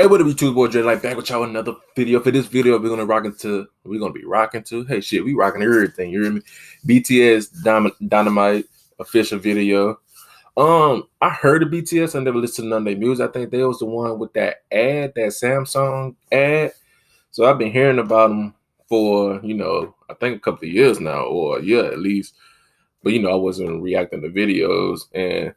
Hey, what it be two boy Dre like back with y'all another video. For this video, we're gonna rock into we're gonna be rocking to hey shit, we rocking everything, you hear me? BTS Dynamite official video. Um, I heard of BTS, I never listened to none of their music. I think they was the one with that ad, that Samsung ad. So I've been hearing about them for, you know, I think a couple of years now, or a year at least. But you know, I wasn't reacting to videos and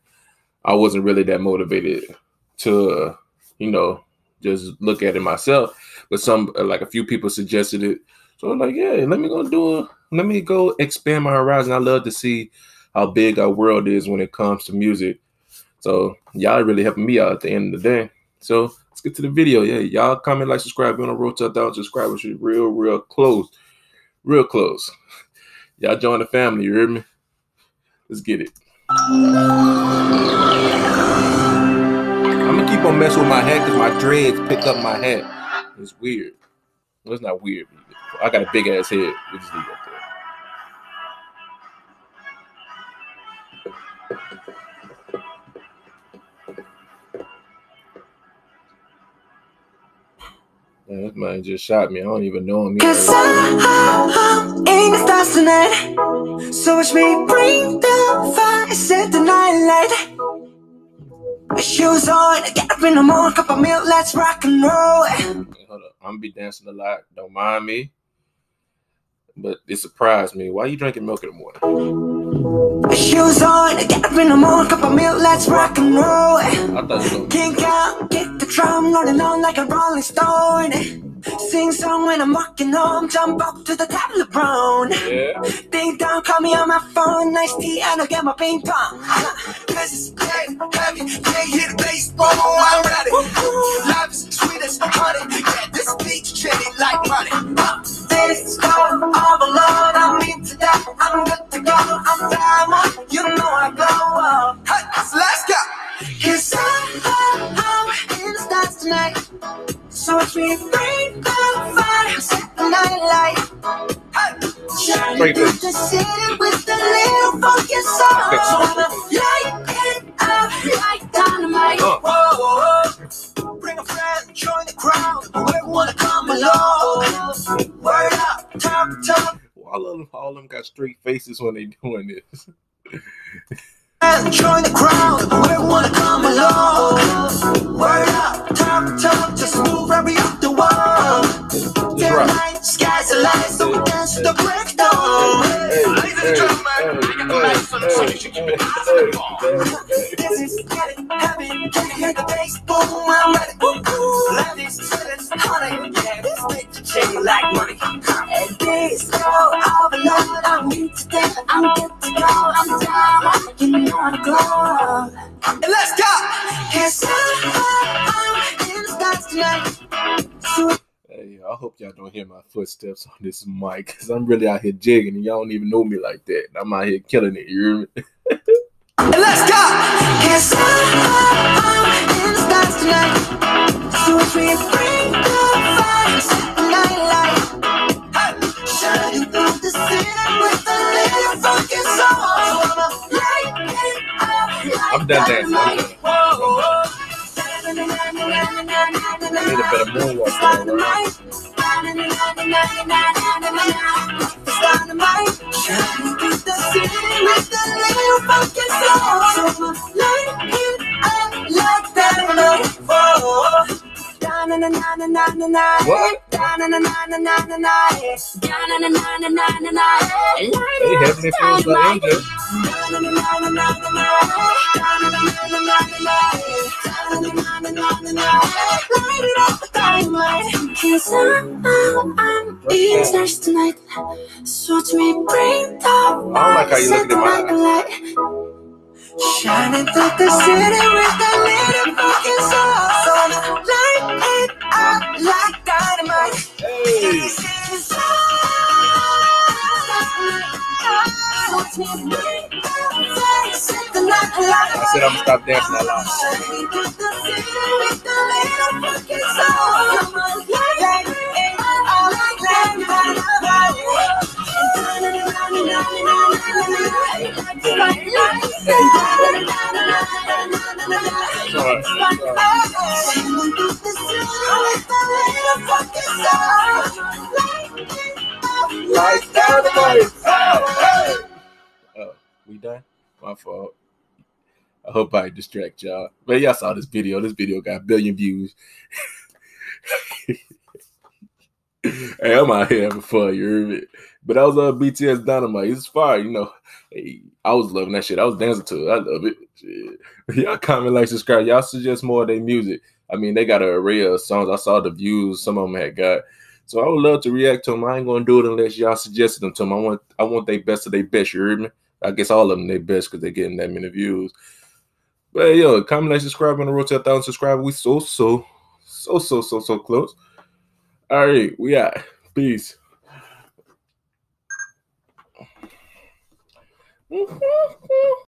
I wasn't really that motivated to, you know, just look at it myself. But some like a few people suggested it. So I'm like, yeah, let me go do it. Let me go expand my horizon. I love to see how big our world is when it comes to music. So y'all really helping me out at the end of the day. So let's get to the video. Yeah, y'all comment, like, subscribe. We're on a road to a thousand subscribers. Real, real close. Real close. Y'all join the family, you hear me? Let's get it. Gonna mess with my head because my dreads pick up my hat. It's weird. Well, it's not weird. I got a big ass head. We just leave there. Man, this man just shot me. I don't even know him. Cause I'm in the stars tonight. So watch me bring the fire, set the night light. Shoes on, get up in the morning, cup of milk, let's rock and roll. hold up, I'm gonna be dancing a lot. Don't mind me. But it surprised me. Why are you drinking milk in the morning? Shoes on, get up in the morning, cup of milk, let's rock and roll. I thought you Kink out, get the drum rolling on like a rolling stone. Sing song when I'm walking home, jump up to the top of the brown. Yeah. Ding dong, call me on my phone, nice tea, and I'll get my ping pong. This is great, heavy, can't hit the bass, boom, I'm ready. Life is sweet as So if we bring the fire, set the night light. Shining through the city with the little funky song. Light it up like dynamite. Whoa, whoa, whoa. Bring a friend, join the crowd. Whoever wanna come along. Word up, top, top. Well, I love them. All of them got straight faces when they doing this. Join the crowd, come along. Word up, just move right up the wall. Day night, sky's the light, so we dance to the break dawn. Ladies and gentlemen, I got the license, so you should keep it nice and warm. This is getting heavy, can you hear the bass? Boom, I'm ready. Sweet honey, yeah, like money. And this go Lord, I'm weak today, I'm good to go, I'm down, you know I'm. And let's go! Cause I'm in the stars tonight. So Hey, I hope y'all don't hear my footsteps on this mic because I'm really out here jigging and y'all don't even know me like that. I'm out here killing it, you hear me? and let's go! Cause I'm in the stars tonight. So if we bring up like I'm done dancing. I'm done. I need a better moonwalk. What? Hey, Heavenly feels like angel. Cause I'm, in stars tonight. So me bring the light, set the night light. Shining through the city with a little fucking soul. So light it up like dynamite. Hey. I said I'm stop dancing that long. Oh, we done? My fault. I hope I distract y'all. But y'all saw this video. This video got a billion views. hey, I'm out here having fun, you heard me? But that was uh, BTS Dynamite. It's fire, you know. Hey, I was loving that shit. I was dancing to it. I love it. Shit. Y'all comment, like, subscribe. Y'all suggest more of their music. I mean, they got an array of songs. I saw the views some of them had got. So I would love to react to them. I ain't gonna do it unless y'all suggested them to them. I want I want their best of their best, you heard me? I guess all of them their best because they're getting that many views. But yo, comment, like, subscribe on the road to a thousand subscribers. We so so so so so so close. All right, we out. Peace. Mm-hmm.